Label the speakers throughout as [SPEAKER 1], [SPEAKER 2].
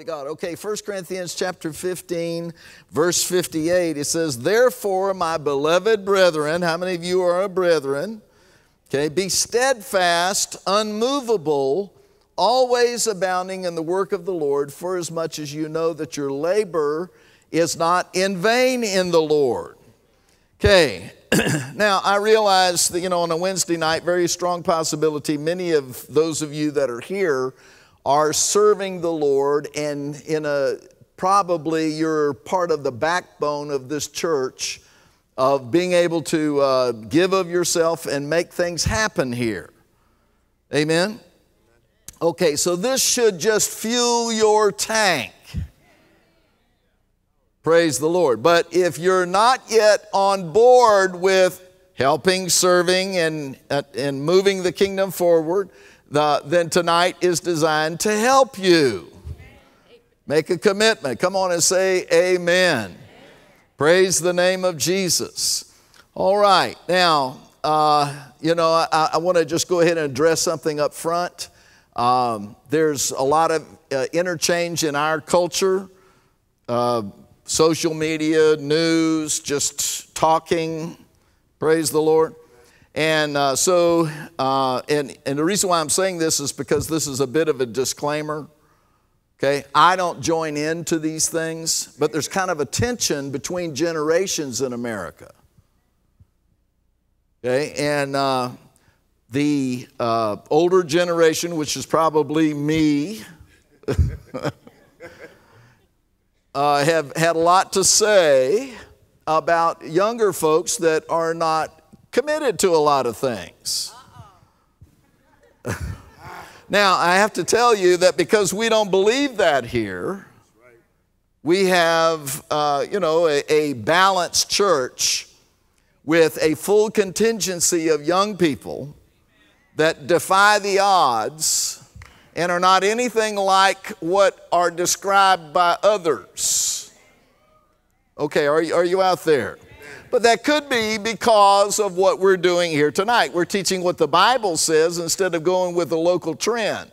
[SPEAKER 1] to God. Okay, 1 Corinthians chapter 15, verse 58, it says, Therefore, my beloved brethren, how many of you are a brethren? Okay, be steadfast, unmovable, always abounding in the work of the Lord, for as much as you know that your labor is not in vain in the Lord. Okay, now I realize that, you know, on a Wednesday night, very strong possibility, many of those of you that are here are serving the Lord, and in a probably you're part of the backbone of this church of being able to uh, give of yourself and make things happen here. Amen? Okay, so this should just fuel your tank. Praise the Lord. But if you're not yet on board with helping, serving, and, and moving the kingdom forward, the, then tonight is designed to help you. Make a commitment. Come on and say amen. Praise the name of Jesus. All right, now, uh, you know, I, I want to just go ahead and address something up front. Um, there's a lot of uh, interchange in our culture. Uh, social media, news, just talking. Praise the Lord. And uh, so, uh, and, and the reason why I'm saying this is because this is a bit of a disclaimer. Okay, I don't join into these things, but there's kind of a tension between generations in America. Okay, and uh, the uh, older generation, which is probably me, uh, have had a lot to say about younger folks that are not committed to a lot of things. now, I have to tell you that because we don't believe that here, we have, uh, you know, a, a balanced church with a full contingency of young people that defy the odds and are not anything like what are described by others. Okay, are you, are you out there? But that could be because of what we're doing here tonight. We're teaching what the Bible says instead of going with the local trend.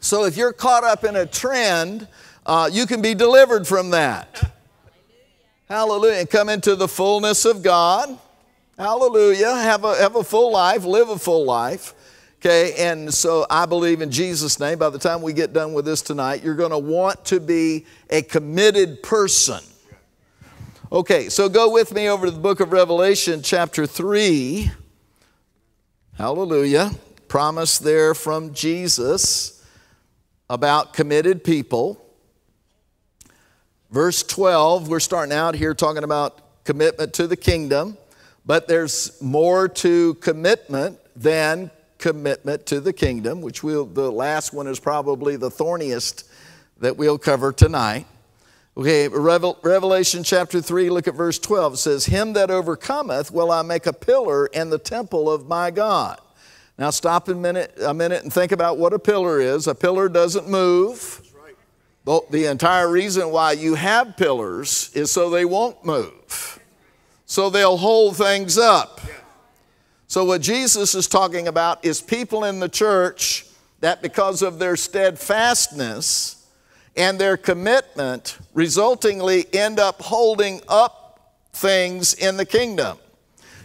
[SPEAKER 1] So if you're caught up in a trend, uh, you can be delivered from that. Hallelujah. And come into the fullness of God. Hallelujah. Have a, have a full life, live a full life. Okay, and so I believe in Jesus' name, by the time we get done with this tonight, you're going to want to be a committed person. Okay, so go with me over to the book of Revelation, chapter 3. Hallelujah. Promise there from Jesus about committed people. Verse 12, we're starting out here talking about commitment to the kingdom, but there's more to commitment than commitment to the kingdom, which we'll, the last one is probably the thorniest that we'll cover tonight. Okay, Revel, Revelation chapter 3, look at verse 12. It says, Him that overcometh will I make a pillar in the temple of my God. Now stop a minute, a minute and think about what a pillar is. A pillar doesn't move. Right. The entire reason why you have pillars is so they won't move. So they'll hold things up. Yeah. So, what Jesus is talking about is people in the church that, because of their steadfastness and their commitment, resultingly end up holding up things in the kingdom.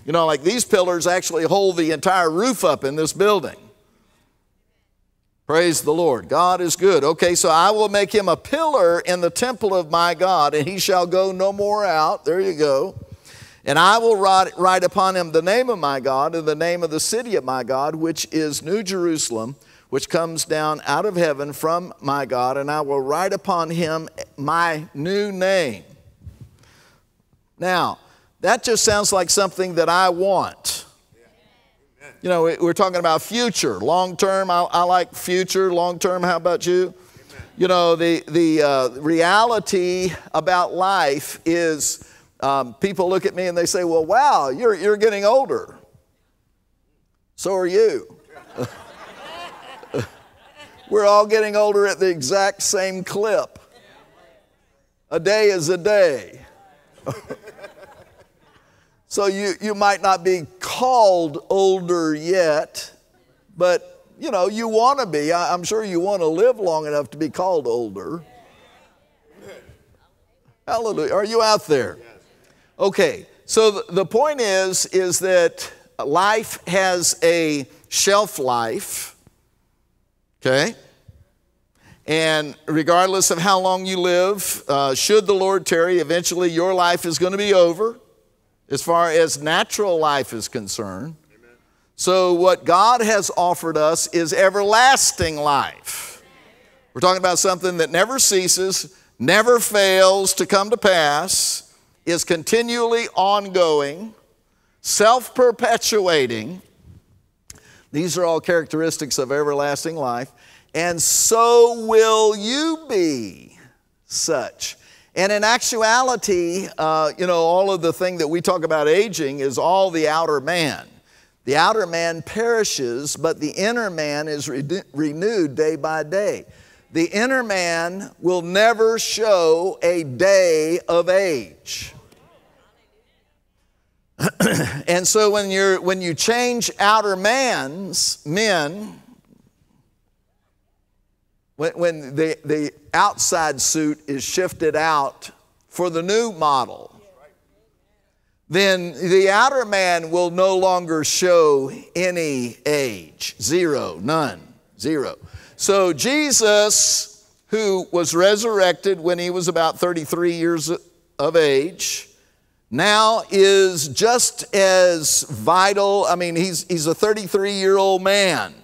[SPEAKER 1] You know, like these pillars actually hold the entire roof up in this building. Praise the Lord. God is good. Okay, so I will make him a pillar in the temple of my God, and he shall go no more out. There you go. And I will write, upon him the name of my God and the name of the city of my God, which is New Jerusalem, which comes down out of heaven from my God, and I will write upon him my new name. Now, that just sounds like something that I want. You know, we're talking about future, long term. I, I like future, long term. How about you? You know, the, the uh, reality about life is um, people look at me and they say, Well, wow, you're, you're getting older. So are you. We're all getting older at the exact same clip. A day is a day. so you, you might not be called older yet, but you know, you want to be. I'm sure you want to live long enough to be called older. Hallelujah. Are you out there? Okay. So the point is is that life has a shelf life. Okay? And regardless of how long you live, uh, should the Lord tarry, eventually your life is going to be over as far as natural life is concerned. Amen. So, what God has offered us is everlasting life. We're talking about something that never ceases, never fails to come to pass, is continually ongoing, self perpetuating. These are all characteristics of everlasting life and so will you be such. And in actuality, uh, you know, all of the thing that we talk about aging is all the outer man. The outer man perishes, but the inner man is re- renewed day by day. The inner man will never show a day of age. and so when, you're, when you change outer man's men, when, when the, the outside suit is shifted out for the new model, then the outer man will no longer show any age zero, none, zero. So Jesus, who was resurrected when he was about 33 years of age, now is just as vital. I mean, he's, he's a 33 year old man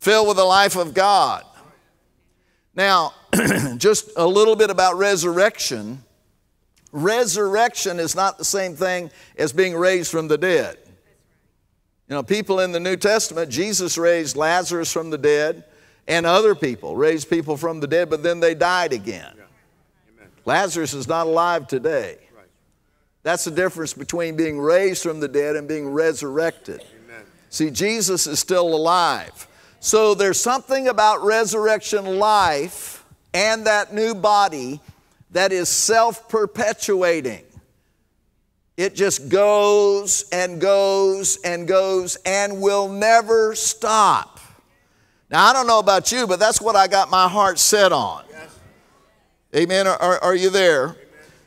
[SPEAKER 1] filled with the life of God. Now, just a little bit about resurrection. Resurrection is not the same thing as being raised from the dead. You know, people in the New Testament, Jesus raised Lazarus from the dead, and other people raised people from the dead, but then they died again. Lazarus is not alive today. That's the difference between being raised from the dead and being resurrected. See, Jesus is still alive. So there's something about resurrection life and that new body that is self perpetuating. It just goes and goes and goes and will never stop. Now, I don't know about you, but that's what I got my heart set on. Amen. Are, are, you there?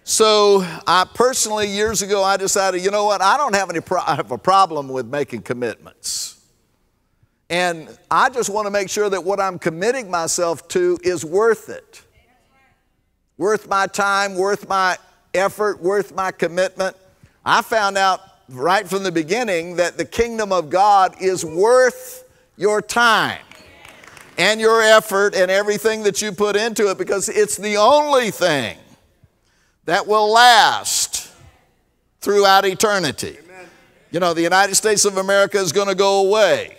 [SPEAKER 1] So, I personally, years ago, I decided, you know what? I don't have any pro- I have a problem with making commitments. And I just want to make sure that what I'm committing myself to is worth it. Worth my time, worth my effort, worth my commitment. I found out right from the beginning that the kingdom of God is worth your time and your effort and everything that you put into it because it's the only thing that will last throughout eternity. You know, the United States of America is going to go away.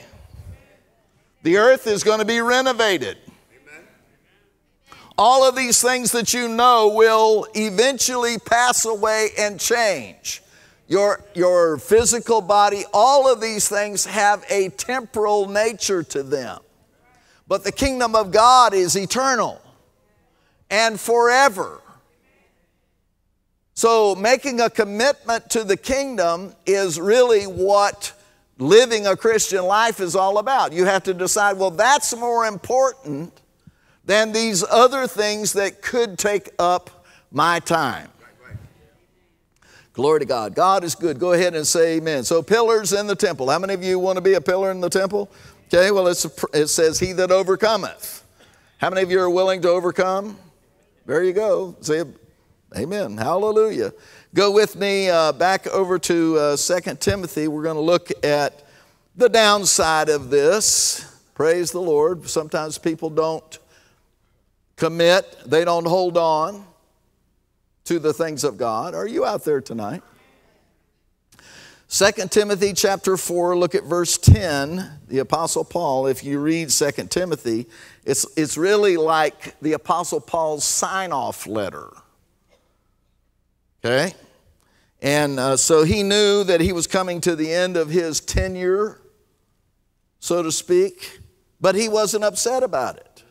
[SPEAKER 1] The earth is going to be renovated. All of these things that you know will eventually pass away and change. Your, your physical body, all of these things have a temporal nature to them. But the kingdom of God is eternal and forever. So, making a commitment to the kingdom is really what living a Christian life is all about. You have to decide, well, that's more important than these other things that could take up my time. Glory to God. God is good. Go ahead and say amen. So, pillars in the temple. How many of you want to be a pillar in the temple? Okay, well, it says, He that overcometh. How many of you are willing to overcome? There you go. Say amen. Hallelujah. Go with me uh, back over to uh, 2 Timothy. We're going to look at the downside of this. Praise the Lord. Sometimes people don't commit, they don't hold on to the things of God. Are you out there tonight? 2 Timothy chapter 4, look at verse 10. The Apostle Paul, if you read 2 Timothy, it's, it's really like the Apostle Paul's sign off letter. Okay? And uh, so he knew that he was coming to the end of his tenure, so to speak, but he wasn't upset about it.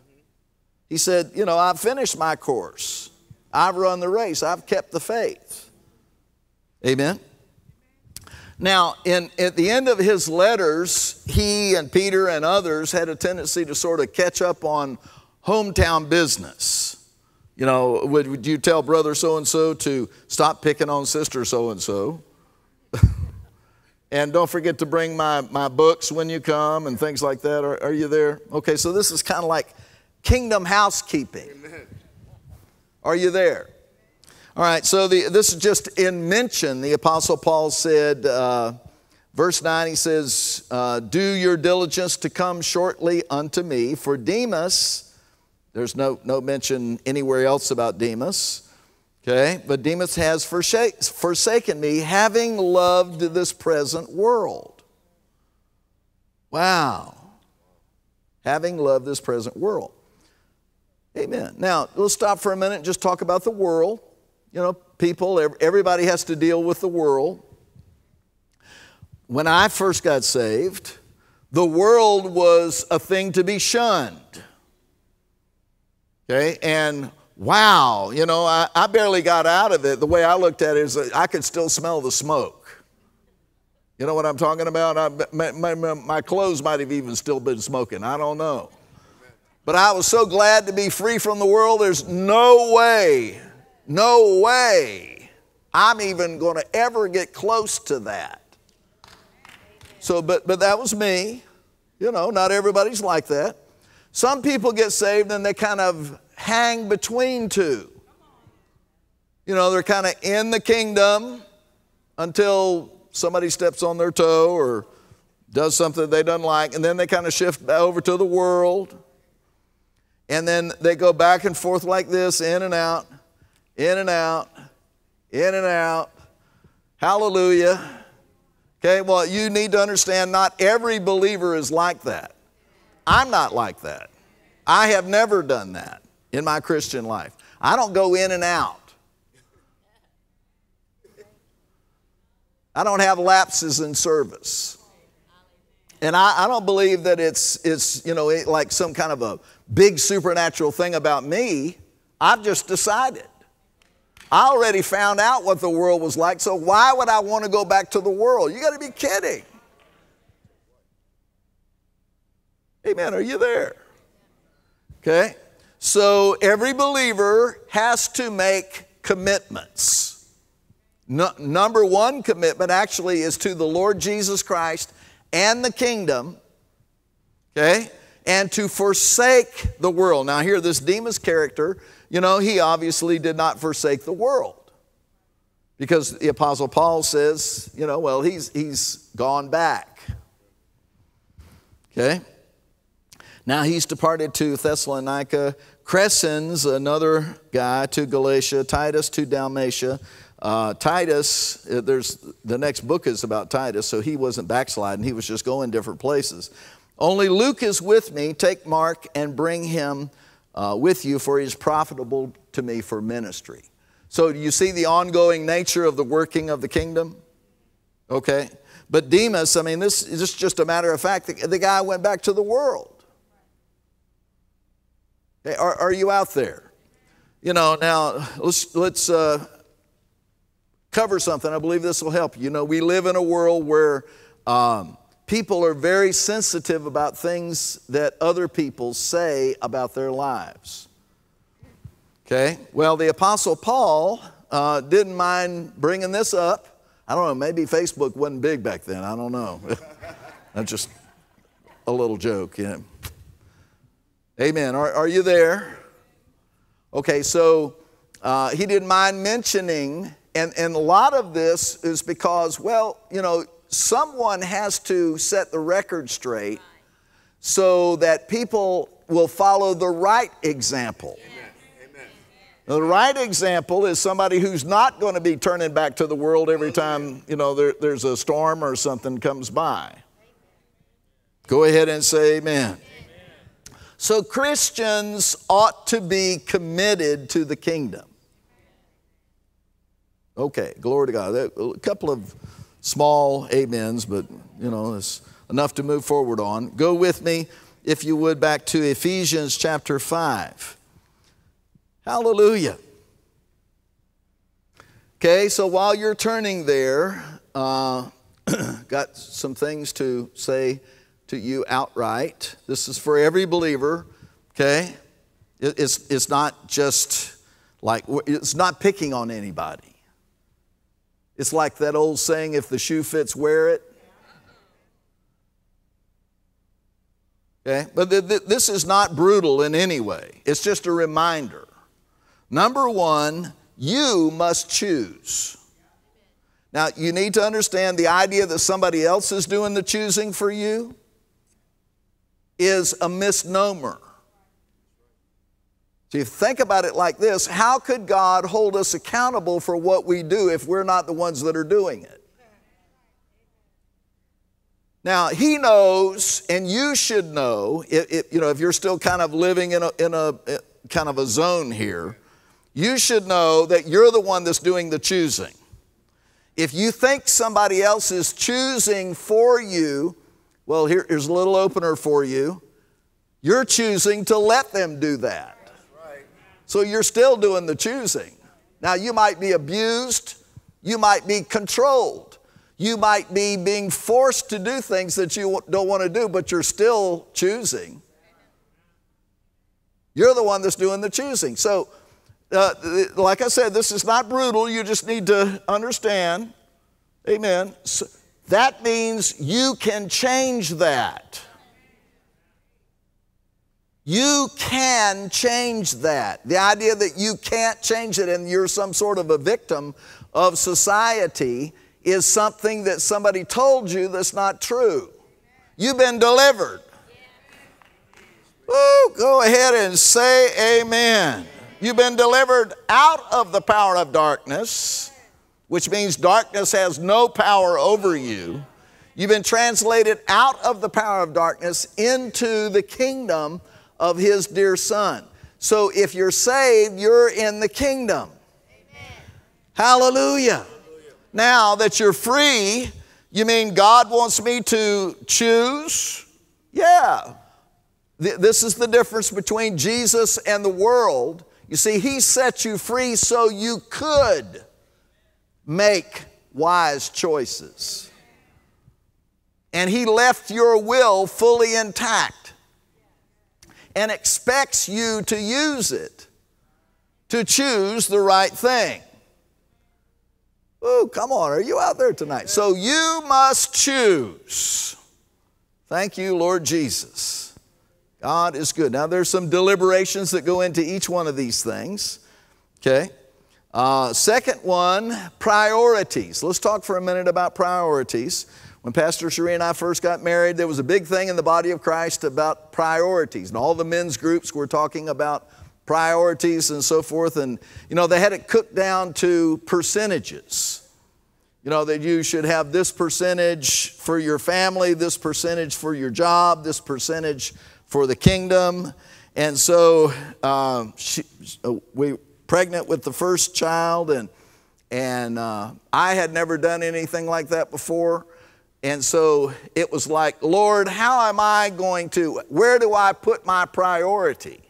[SPEAKER 1] He said, You know, I've finished my course, I've run the race, I've kept the faith. Amen. Now, in, at the end of his letters, he and Peter and others had a tendency to sort of catch up on hometown business. You know, would, would you tell brother so and so to stop picking on sister so and so? And don't forget to bring my, my books when you come and things like that. Are, are you there? Okay, so this is kind of like kingdom housekeeping. Amen. Are you there? All right, so the, this is just in mention. The Apostle Paul said, uh, verse 9, he says, uh, Do your diligence to come shortly unto me, for Demas, there's no, no mention anywhere else about Demas. Okay, but Demas has forsaken me, having loved this present world. Wow. Having loved this present world. Amen. Now, let's stop for a minute and just talk about the world. You know, people, everybody has to deal with the world. When I first got saved, the world was a thing to be shunned. Okay, and wow, you know, I, I barely got out of it. The way I looked at it is I could still smell the smoke. You know what I'm talking about? I, my, my, my, clothes might have even still been smoking. I don't know. But I was so glad to be free from the world. There's no way, no way I'm even going to ever get close to that. So, but, but that was me. You know, not everybody's like that. Some people get saved and they kind of hang between two. You know, they're kind of in the kingdom until somebody steps on their toe or does something they don't like, and then they kind of shift over to the world. And then they go back and forth like this, in and out, in and out, in and out. Hallelujah. Okay, well, you need to understand not every believer is like that. I'm not like that. I have never done that in my Christian life. I don't go in and out. I don't have lapses in service. And I, I don't believe that it's, it's you know, it, like some kind of a big supernatural thing about me. I've just decided. I already found out what the world was like, so why would I want to go back to the world? You got to be kidding. Amen. Are you there? Okay. So every believer has to make commitments. No, number one commitment actually is to the Lord Jesus Christ and the kingdom, okay? And to forsake the world. Now, here, this Demas character, you know, he obviously did not forsake the world. Because the Apostle Paul says, you know, well, he's, he's gone back. Okay? Now he's departed to Thessalonica Crescens, another guy, to Galatia, Titus to Dalmatia. Uh, Titus, uh, there's the next book is about Titus, so he wasn't backsliding, he was just going different places. Only Luke is with me. Take Mark and bring him uh, with you, for he is profitable to me for ministry. So, do you see the ongoing nature of the working of the kingdom? Okay. But Demas, I mean, this is just a matter of fact. The, the guy went back to the world. Hey, Are, are you out there? You know, now let's, let's uh, cover something. I believe this will help. You know, we live in a world where um, people are very sensitive about things that other people say about their lives. Okay? Well, the Apostle Paul uh, didn't mind bringing this up. I don't know, maybe Facebook wasn't big back then. I don't know. That's just a little joke. Yeah. Amen. Are, are you there? Okay, so uh, he didn't mind mentioning, and, and a lot of this is because, well, you know, someone has to set the record straight so that people will follow the right example. Amen. The right example is somebody who's not going to be turning back to the world every time, you know, there, there's a storm or something comes by. Go ahead and say amen. So Christians ought to be committed to the kingdom. Okay, glory to God. A couple of small amens, but you know, it's enough to move forward on. Go with me, if you would, back to Ephesians chapter 5. Hallelujah. Okay, so while you're turning there, uh, got some things to say to you outright. This is for every believer, okay? It's, it's not just like, it's not picking on anybody. It's like that old saying if the shoe fits, wear it. Okay? But th- th- this is not brutal in any way, it's just a reminder. Number one, you must choose. Now, you need to understand the idea that somebody else is doing the choosing for you is a misnomer. So you think about it like this how could God hold us accountable for what we do if we're not the ones that are doing it? Now, he knows, and you should know, it, it, you know, if you're still kind of living in a, in a eh, kind of a zone here, you should know that you're the one that's doing the choosing. If you think somebody else is choosing for you, well, here, here's a little opener for you. You're choosing to let them do that. So you're still doing the choosing. Now, you might be abused, you might be controlled, you might be being forced to do things that you don't want to do, but you're still choosing. You're the one that's doing the choosing. So, uh, like I said, this is not brutal. You just need to understand. Amen. So that means you can change that. You can change that. The idea that you can't change it and you're some sort of a victim of society is something that somebody told you that's not true. You've been delivered. Woo, go ahead and say amen. You've been delivered out of the power of darkness, which means darkness has no power over you. You've been translated out of the power of darkness into the kingdom of His dear Son. So if you're saved, you're in the kingdom. Amen. Hallelujah. Now that you're free, you mean God wants me to choose? Yeah. This is the difference between Jesus and the world you see, He set you free so you could make wise choices. And He left your will fully intact and expects you to use it to choose the right thing. Oh, come on, are you out there tonight? So you must choose. Thank you, Lord Jesus. God is good. Now, there's some deliberations that go into each one of these things. Okay? Uh, second one, priorities. Let's talk for a minute about priorities. When Pastor Cherie and I first got married, there was a big thing in the body of Christ about priorities. And all the men's groups were talking about priorities and so forth. And, you know, they had it cooked down to percentages. You know, that you should have this percentage for your family, this percentage for your job, this percentage for the kingdom. And so uh, she, uh, we pregnant with the first child, and and uh, I had never done anything like that before. And so it was like, Lord, how am I going to, where do I put my priority?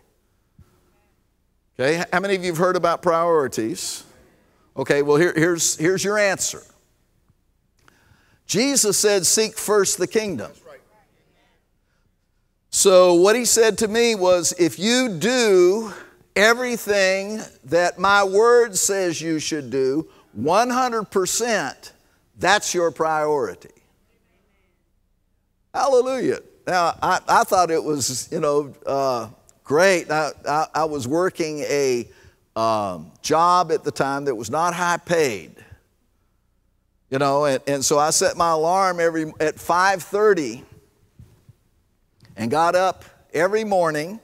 [SPEAKER 1] Okay, how many of you have heard about priorities? Okay, well, here, here's, here's your answer. Jesus said, Seek first the kingdom. So, what he said to me was if you do everything that my word says you should do, 100%, that's your priority. Hallelujah. Now, I, I thought it was, you know, uh, great. I, I, I, was working a um, job at the time that was not high paid. You know, and, and so I set my alarm every at 5:30 and got up every morning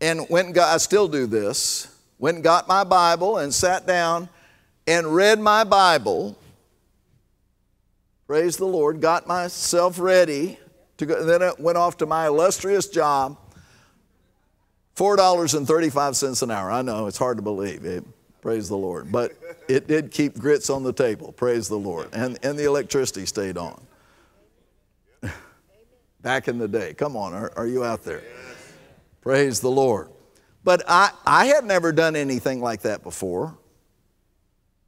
[SPEAKER 1] and went and got, I still do this, went and got my Bible and sat down and read my Bible. Praise the Lord, got myself ready to go, and then I went off to my illustrious job. $4.35 an hour. I know it's hard to believe. It, praise the Lord. But it did keep grits on the table. Praise the Lord. And, and the electricity stayed on back in the day. Come on, are, are you out there? Praise the Lord. But I, I had never done anything like that before.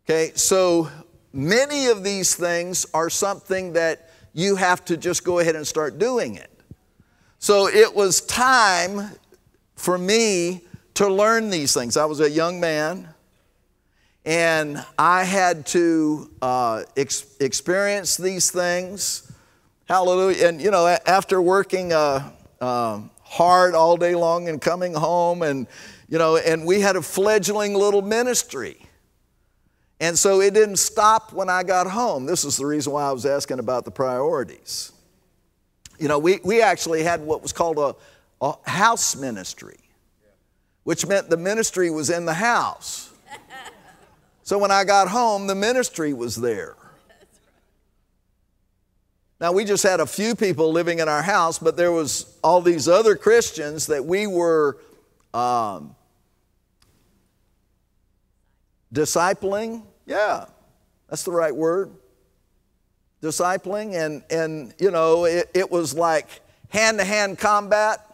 [SPEAKER 1] Okay, so many of these things are something that you have to just go ahead and start doing it. So it was time for me to learn these things. I was a young man, and I had to uh, ex- experience these things. Hallelujah. And, you know, after working uh, uh, hard all day long and coming home, and, you know, and we had a fledgling little ministry. And so it didn't stop when I got home. This is the reason why I was asking about the priorities. You know, we, we actually had what was called a, a house ministry, which meant the ministry was in the house. So when I got home, the ministry was there. Now we just had a few people living in our house, but there was all these other Christians that we were um, discipling. Yeah, that's the right word. Discipling, and and you know, it, it was like hand-to-hand combat.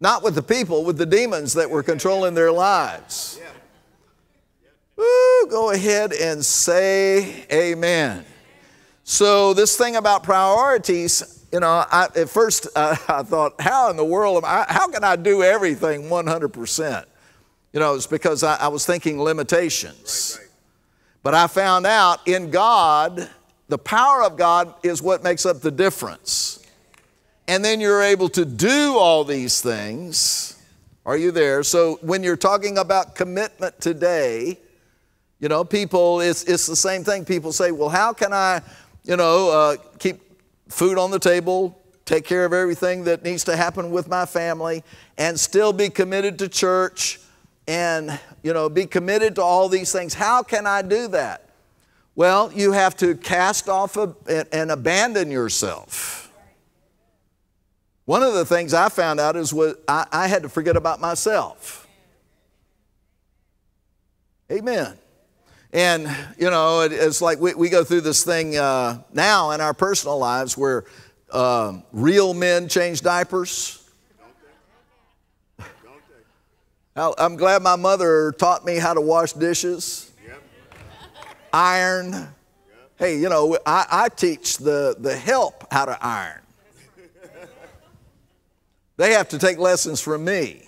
[SPEAKER 1] Not with the people, with the demons that were controlling their lives. Woo, go ahead and say amen. So, this thing about priorities, you know, I, at first uh, I thought, how in the world, am I, how can I do everything 100%? You know, it's because I, I was thinking limitations. Right, right. But I found out in God, the power of God is what makes up the difference. And then you're able to do all these things. Are you there? So, when you're talking about commitment today, you know, people, it's, it's the same thing. People say, well, how can I, you know, uh, keep food on the table, take care of everything that needs to happen with my family, and still be committed to church and, you know, be committed to all these things? How can I do that? Well, you have to cast off a, and abandon yourself. One of the things I found out is what I, I had to forget about myself. Amen. And, you know, it, it's like we, we, go through this thing uh, now in our personal lives where uh, real men change diapers. I'm glad my mother taught me how to wash dishes, yep. iron. Yep. Hey, you know, I, I teach the, the help how to iron. they have to take lessons from me.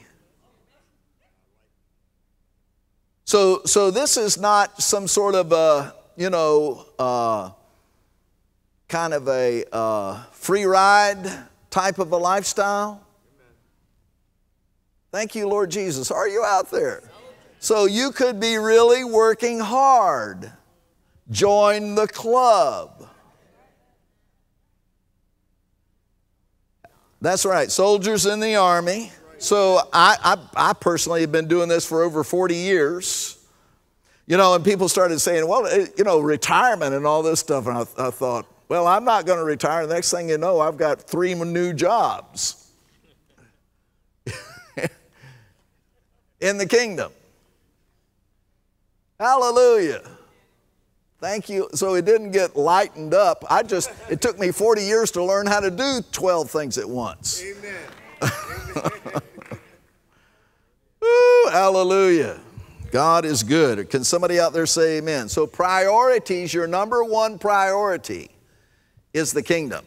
[SPEAKER 1] So, so this is not some sort of a, you know, uh, kind of a uh, free ride type of a lifestyle. Thank you, Lord Jesus. Are you out there? So you could be really working hard. Join the club. That's right, soldiers in the army. So I, I, I, personally have been doing this for over 40 years. You know, and people started saying, well, eh, you know, retirement and all this stuff. And I, I thought, well, I'm not going to retire. The next thing you know, I've got three new jobs in the kingdom. Hallelujah. Thank you. So it didn't get lightened up. I just, it took me 40 years to learn how to do 12 things at once. Amen. Woo, hallelujah. God is good. Can somebody out there say amen? So, priorities, your number one priority is the kingdom.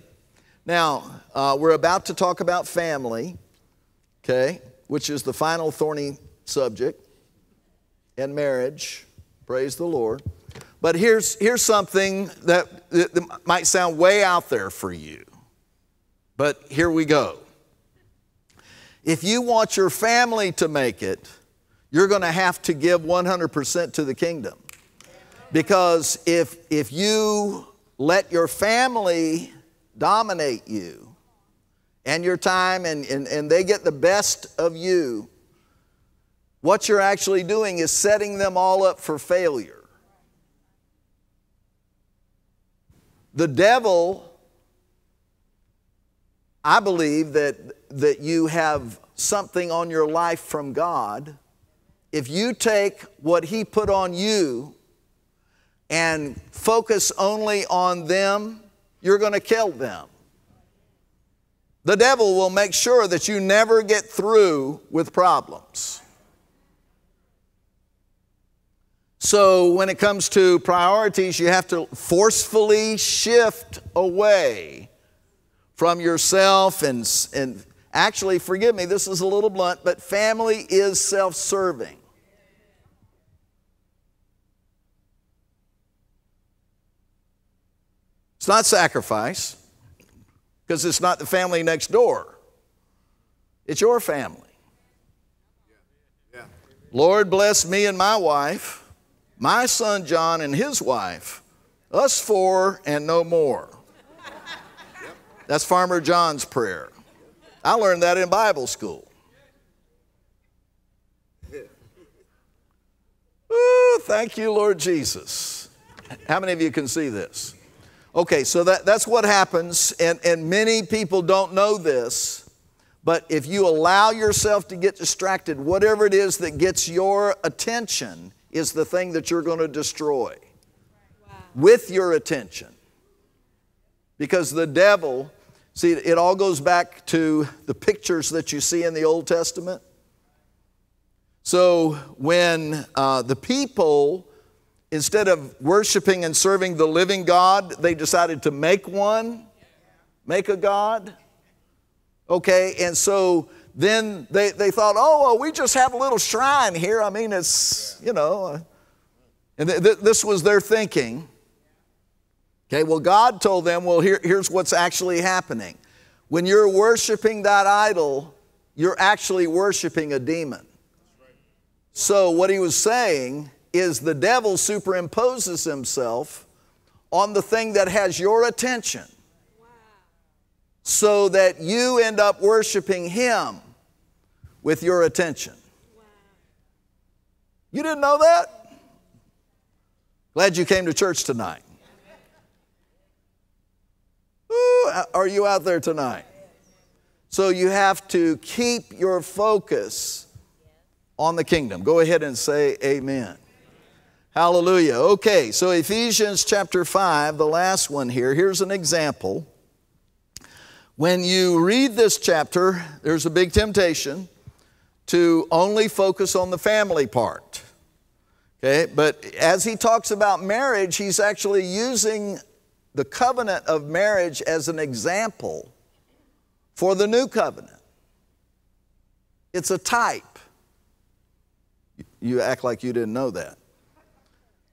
[SPEAKER 1] Now, uh, we're about to talk about family, okay, which is the final thorny subject, and marriage. Praise the Lord. But here's, here's something that, that might sound way out there for you. But here we go. If you want your family to make it, you're going to have to give 100% to the kingdom. Because if, if you let your family dominate you and your time and, and, and they get the best of you, what you're actually doing is setting them all up for failure. The devil I believe that, that you have something on your life from God. If you take what He put on you and focus only on them, you're going to kill them. The devil will make sure that you never get through with problems. So, when it comes to priorities, you have to forcefully shift away from yourself. And, and actually, forgive me, this is a little blunt, but family is self serving. It's not sacrifice because it's not the family next door, it's your family. Lord, bless me and my wife, my son John and his wife, us four and no more. That's Farmer John's prayer. I learned that in Bible school. Ooh, thank you, Lord Jesus. How many of you can see this? Okay, so that, that's what happens, and, and many people don't know this, but if you allow yourself to get distracted, whatever it is that gets your attention is the thing that you're going to destroy wow. with your attention. Because the devil, see, it all goes back to the pictures that you see in the Old Testament. So when uh, the people instead of worshiping and serving the living God, they decided to make one, make a God. Okay, and so then they, they thought, oh, well, we just have a little shrine here. I mean, it's, you know, uh, and th- th- this was their thinking. Okay, well, God told them, well, here, here's what's actually happening. When you're worshiping that idol, you're actually worshiping a demon. So, what he was saying is the devil superimposes himself on the thing that has your attention so that you end up worshiping him with your attention. You didn't know that? Glad you came to church tonight. Ooh, are you out there tonight? So you have to keep your focus on the kingdom. Go ahead and say amen. Hallelujah. Okay, so Ephesians chapter 5, the last one here, here's an example. When you read this chapter, there's a big temptation to only focus on the family part. Okay, but as he talks about marriage, he's actually using the covenant of marriage as an example for the new covenant. It's a type. You act like you didn't know that.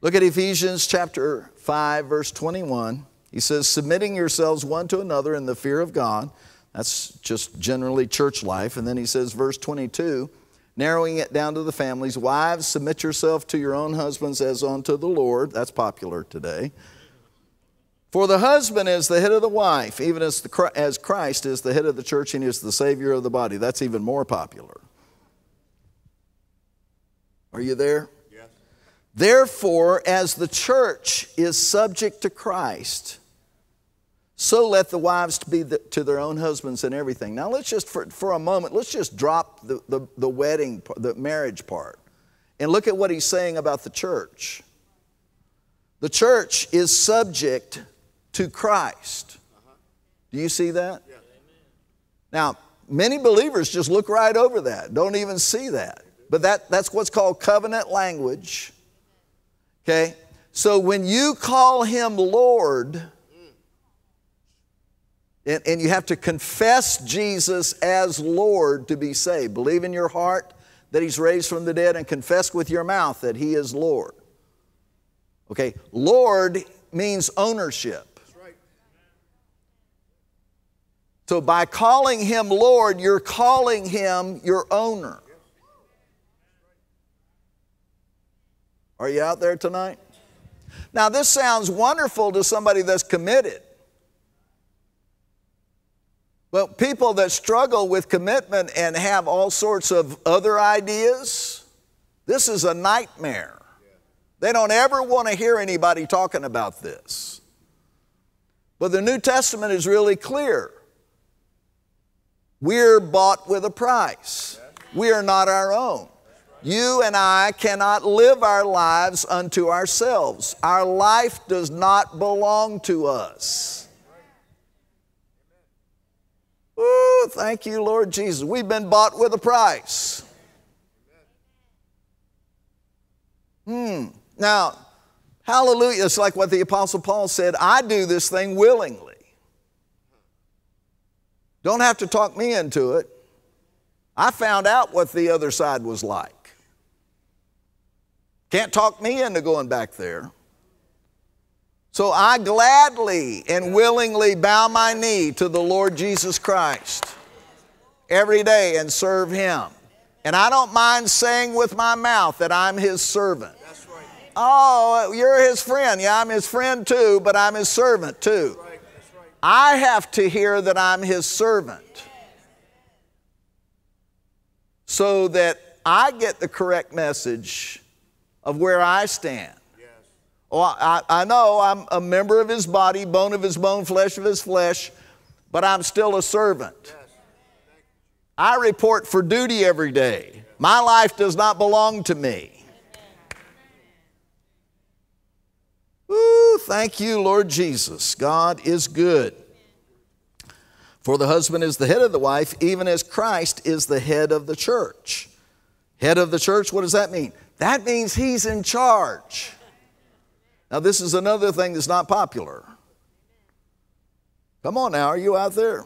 [SPEAKER 1] Look at Ephesians chapter 5, verse 21. He says, Submitting yourselves one to another in the fear of God. That's just generally church life. And then he says, verse 22, narrowing it down to the families Wives, submit yourself to your own husbands as unto the Lord. That's popular today. For the husband is the head of the wife, even as, the, as Christ is the head of the church and is the Savior of the body. That's even more popular. Are you there? Yes. Therefore, as the church is subject to Christ, so let the wives be the, to their own husbands and everything. Now, let's just, for, for a moment, let's just drop the, the, the wedding, the marriage part, and look at what he's saying about the church. The church is subject to Christ. Do you see that? Now, many believers just look right over that, don't even see that. But that, that's what's called covenant language. Okay? So when you call him Lord, and, and, you have to confess Jesus as Lord to be saved. Believe in your heart that He's raised from the dead and confess with your mouth that He is Lord. Okay, Lord means ownership. So by calling Him Lord, you're calling Him your owner. Are you out there tonight? Now, this sounds wonderful to somebody that's committed. Well, people that struggle with commitment and have all sorts of other ideas, this is a nightmare. They don't ever want to hear anybody talking about this. But the New Testament is really clear. We're bought with a price. We are not our own. You and I cannot live our lives unto ourselves. Our life does not belong to us. Ooh, thank you, Lord Jesus. We've been bought with a price. Hmm. Now, hallelujah, it's like what the Apostle Paul said I do this thing willingly. Don't have to talk me into it. I found out what the other side was like. Can't talk me into going back there. So I gladly and willingly bow my knee to the Lord Jesus Christ every day and serve Him. And I don't mind saying with my mouth that I'm His servant. Oh, you're His friend. Yeah, I'm His friend too, but I'm His servant too. I have to hear that I'm His servant so that I get the correct message of where I stand. Oh, I, I know I'm a member of his body, bone of his bone, flesh of his flesh, but I'm still a servant. I report for duty every day. My life does not belong to me. Ooh, thank you, Lord Jesus. God is good. For the husband is the head of the wife, even as Christ is the head of the church. Head of the church, what does that mean? That means he's in charge. Now, this is another thing that's not popular. Come on now, are you out there?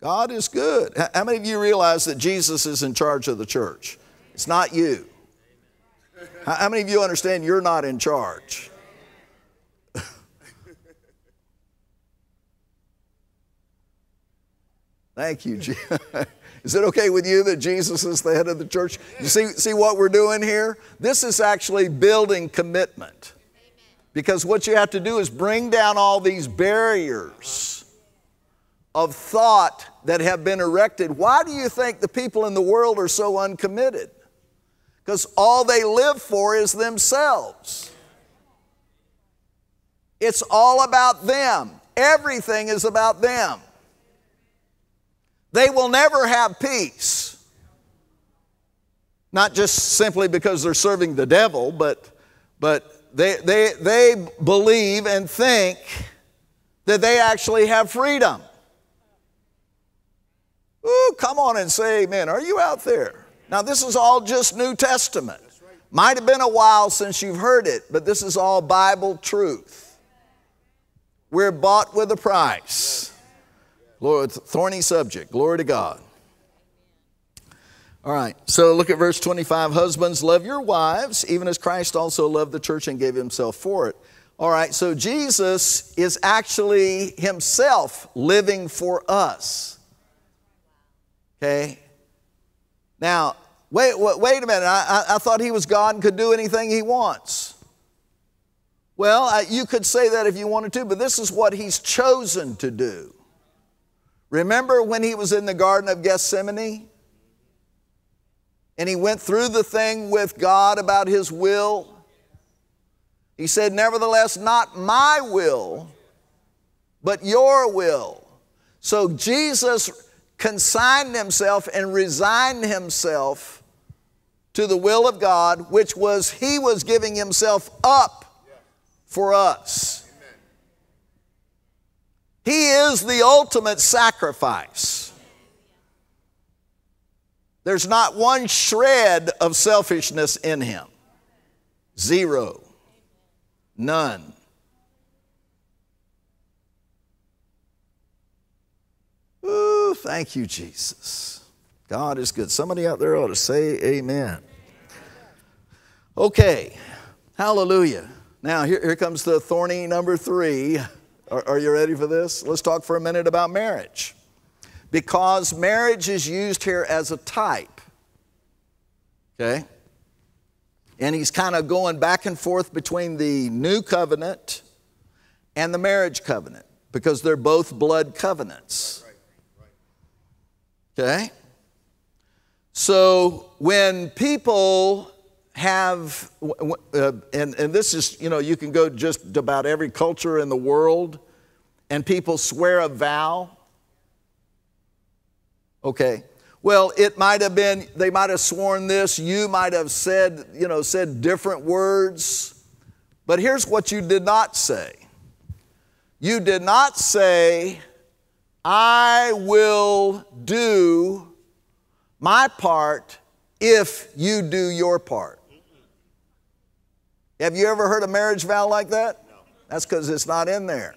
[SPEAKER 1] God is good. How many of you realize that Jesus is in charge of the church? It's not you. How many of you understand you're not in charge? Thank you. Is it okay with you that Jesus is the head of the church? You see, see what we're doing here? This is actually building commitment. Because what you have to do is bring down all these barriers of thought that have been erected. Why do you think the people in the world are so uncommitted? Because all they live for is themselves. It's all about them. Everything is about them. They will never have peace. Not just simply because they're serving the devil, but, but they, they, they believe and think that they actually have freedom. Ooh, come on and say amen. Are you out there? Now, this is all just New Testament. Might have been a while since you've heard it, but this is all Bible truth. We're bought with a price. Lord, thorny subject. Glory to God. All right, so look at verse 25. Husbands, love your wives, even as Christ also loved the church and gave himself for it. All right, so Jesus is actually himself living for us. Okay? Now, wait, wait, wait a minute. I, I, I thought he was God and could do anything he wants. Well, you could say that if you wanted to, but this is what he's chosen to do. Remember when he was in the Garden of Gethsemane? And he went through the thing with God about his will. He said, Nevertheless, not my will, but your will. So Jesus consigned himself and resigned himself to the will of God, which was he was giving himself up for us. He is the ultimate sacrifice. There's not one shred of selfishness in him. Zero. None. Ooh, thank you, Jesus. God is good. Somebody out there ought to say amen. Okay, hallelujah. Now, here, here comes the thorny number three. Are, are you ready for this? Let's talk for a minute about marriage. Because marriage is used here as a type. Okay? And he's kind of going back and forth between the new covenant and the marriage covenant because they're both blood covenants. Okay? So when people have, uh, and, and this is, you know, you can go just about every culture in the world and people swear a vow. Okay. Well, it might have been, they might have sworn this, you might have said, you know, said different words. But here's what you did not say. You did not say, I will do my part if you do your part. Have you ever heard a marriage vow like that? No. That's because it's not in there.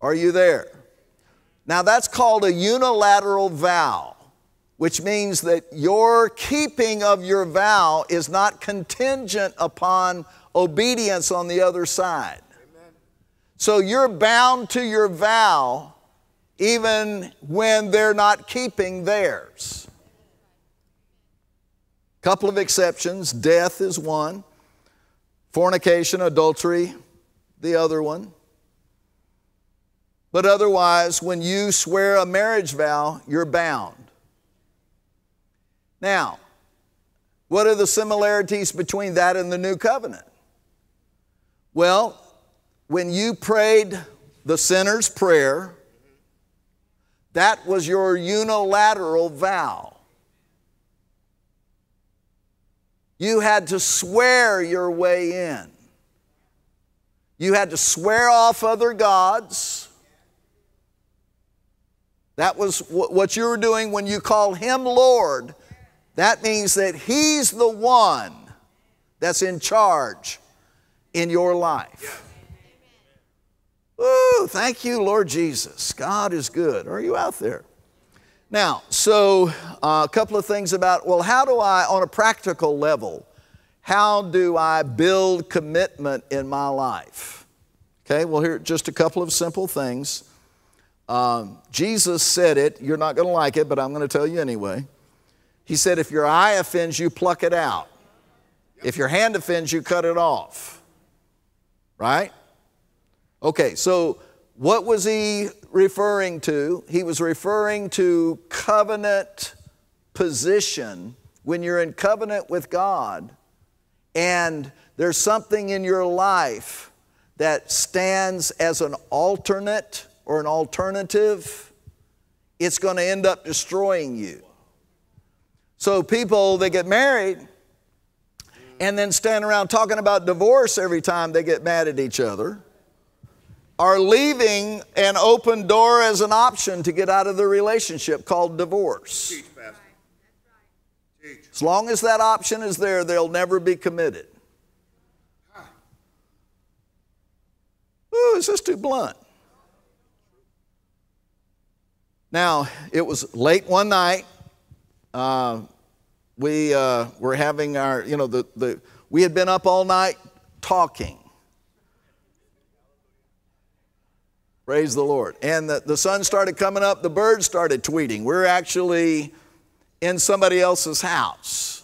[SPEAKER 1] Are you there? Now, that's called a unilateral vow, which means that your keeping of your vow is not contingent upon obedience on the other side. Amen. So you're bound to your vow even when they're not keeping theirs. Couple of exceptions death is one, fornication, adultery, the other one. But otherwise, when you swear a marriage vow, you're bound. Now, what are the similarities between that and the new covenant? Well, when you prayed the sinner's prayer, that was your unilateral vow. You had to swear your way in. You had to swear off other gods. That was what you were doing when you called him Lord. That means that he's the one that's in charge in your life. Ooh, thank you, Lord Jesus. God is good. Are you out there? Now, so uh, a couple of things about, well, how do I, on a practical level, how do I build commitment in my life? Okay, well, here just a couple of simple things. Um, Jesus said it. You're not going to like it, but I'm going to tell you anyway. He said, if your eye offends you, pluck it out. If your hand offends you, cut it off. Right? Okay, so what was he referring to? He was referring to covenant position. When you're in covenant with God and there's something in your life that stands as an alternate or an alternative, it's going to end up destroying you. So, people that get married and then stand around talking about divorce every time they get mad at each other are leaving an open door as an option to get out of the relationship called divorce. Teach, Pastor. Teach. As long as that option is there, they'll never be committed. Ooh, is this too blunt? Now, it was late one night. Uh, we uh, were having our, you know, the, the, we had been up all night talking. Praise the Lord. And the, the sun started coming up, the birds started tweeting. We're actually in somebody else's house.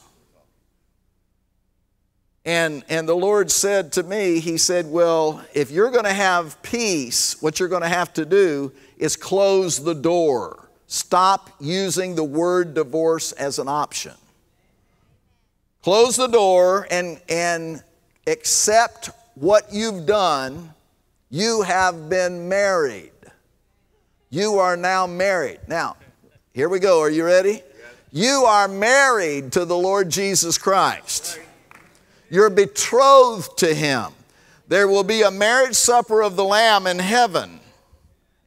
[SPEAKER 1] And, and the Lord said to me, He said, Well, if you're going to have peace, what you're going to have to do is close the door. Stop using the word divorce as an option. Close the door and, and accept what you've done you have been married. You are now married. Now, here we go. Are you ready? You are married to the Lord Jesus Christ. You're betrothed to Him. There will be a marriage supper of the Lamb in heaven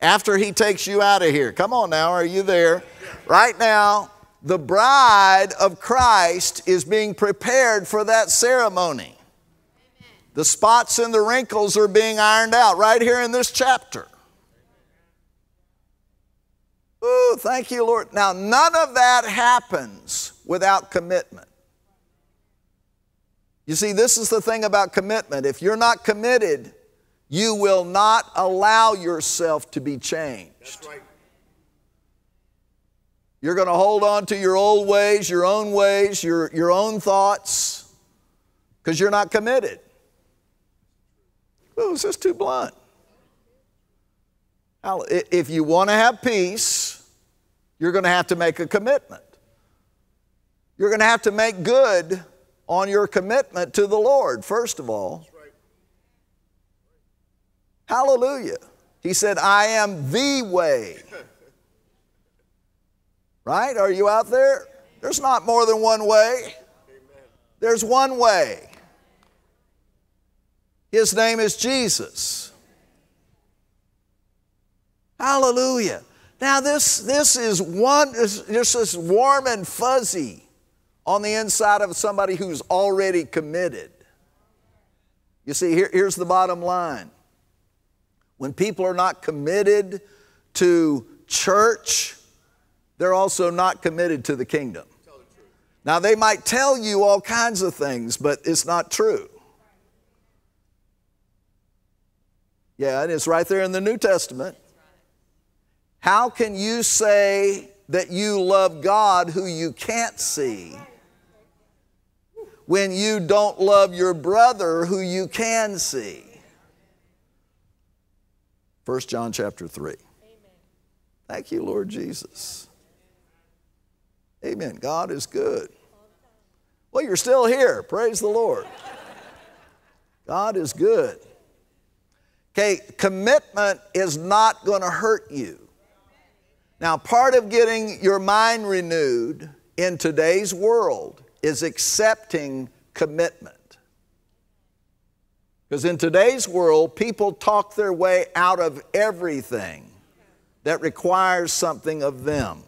[SPEAKER 1] after He takes you out of here. Come on now, are you there? Right now, the bride of Christ is being prepared for that ceremony. The spots and the wrinkles are being ironed out right here in this chapter. Ooh, thank you, Lord. Now, none of that happens without commitment. You see, this is the thing about commitment. If you're not committed, you will not allow yourself to be changed. Right. You're going to hold on to your old ways, your own ways, your, your own thoughts, because you're not committed. Well, it's just too blunt. If you want to have peace, you're going to have to make a commitment. You're going to have to make good on your commitment to the Lord, first of all. Hallelujah. He said, I am the way. Right? Are you out there? There's not more than one way. There's one way. His name is Jesus. Hallelujah. Now, this, this is one, this is warm and fuzzy on the inside of somebody who's already committed. You see, here, here's the bottom line. When people are not committed to church, they're also not committed to the kingdom. Now, they might tell you all kinds of things, but it's not true. Yeah, and it's right there in the New Testament. How can you say that you love God who you can't see when you don't love your brother who you can see? 1 John chapter 3. Amen. Thank you, Lord Jesus. Amen. God is good. Well, you're still here. Praise the Lord. God is good. Okay, commitment is not going to hurt you. Now, part of getting your mind renewed in today's world is accepting commitment. Because in today's world, people talk their way out of everything that requires something of them.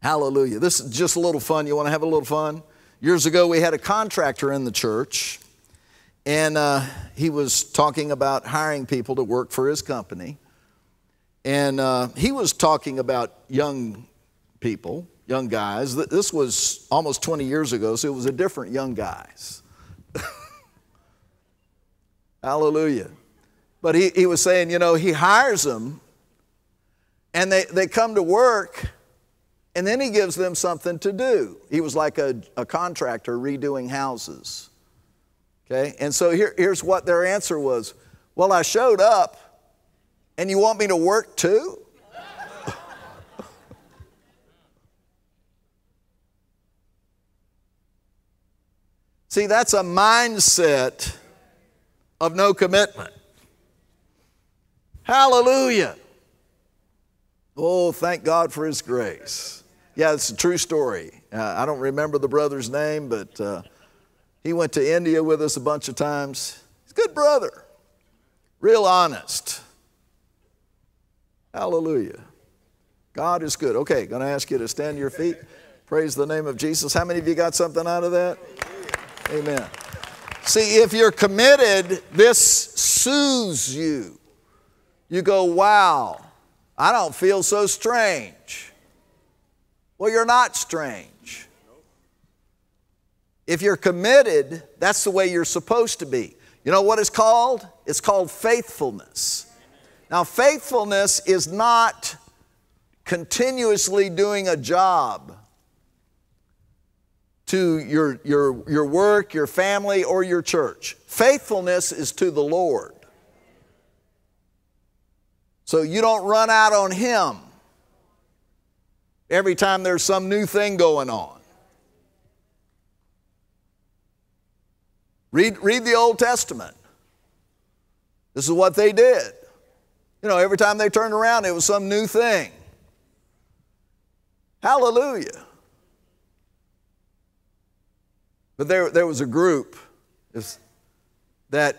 [SPEAKER 1] Hallelujah. This is just a little fun. You want to have a little fun? Years ago, we had a contractor in the church, and uh, he was talking about hiring people to work for his company. And uh, he was talking about young people, young guys. This was almost 20 years ago, so it was a different young guys. Hallelujah. But he, he was saying, you know, he hires them, and they, they come to work and then he gives them something to do. He was like a, a contractor redoing houses. Okay? And so here, here's what their answer was Well, I showed up, and you want me to work too? See, that's a mindset of no commitment. Hallelujah. Oh, thank God for His grace. Yeah, it's a true story. Uh, I don't remember the brother's name, but uh, he went to India with us a bunch of times. He's a good brother, real honest. Hallelujah. God is good. Okay, going to ask you to stand to your feet. Praise the name of Jesus. How many of you got something out of that? Amen. See, if you're committed, this soothes you. You go, wow, I don't feel so strange. Well, you're not strange. If you're committed, that's the way you're supposed to be. You know what it's called? It's called faithfulness. Now, faithfulness is not continuously doing a job to your, your, your work, your family, or your church. Faithfulness is to the Lord. So you don't run out on Him every time there's some new thing going on. Read, read the Old Testament. This is what they did. You know, every time they turned around, it was some new thing. Hallelujah. But there, there was a group that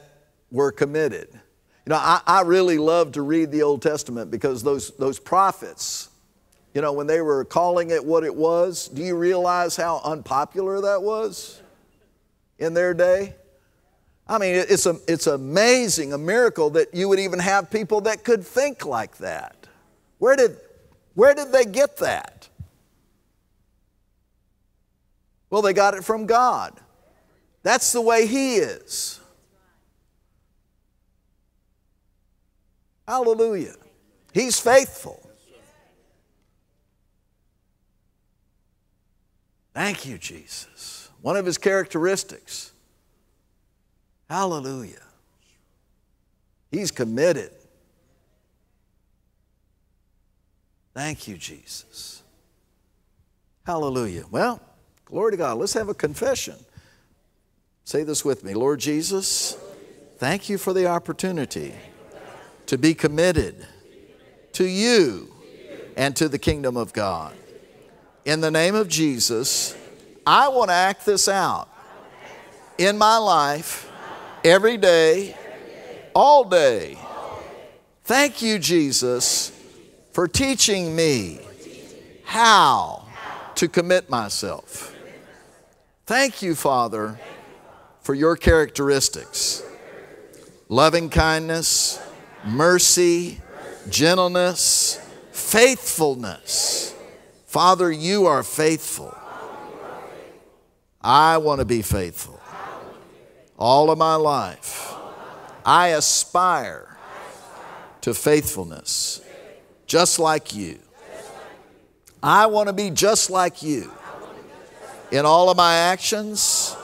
[SPEAKER 1] were committed. You know, I, I really love to read the Old Testament because those, those prophets, you know, when they were calling it what it was, do you realize how unpopular that was in their day? I mean, it's, a, it's amazing, a miracle that you would even have people that could think like that. Where did, where did they get that? Well, they got it from God. That's the way He is. Hallelujah. He's faithful. Thank you, Jesus. One of his characteristics. Hallelujah. He's committed. Thank you, Jesus. Hallelujah. Well, glory to God. Let's have a confession. Say this with me Lord Jesus, thank you for the opportunity to be committed to you and to the kingdom of God in the name of Jesus, I want to act this out in my life every day, all day. Thank you, Jesus, for teaching me how to commit myself. Thank you, Father, for your characteristics loving kindness, mercy, gentleness, faithfulness. Father, you are faithful. I want to be faithful all of my life. I aspire to faithfulness, just like you. I want to be just like you in all of my actions,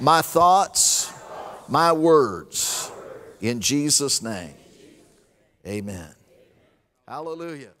[SPEAKER 1] my thoughts, my words. In Jesus' name, amen. Hallelujah.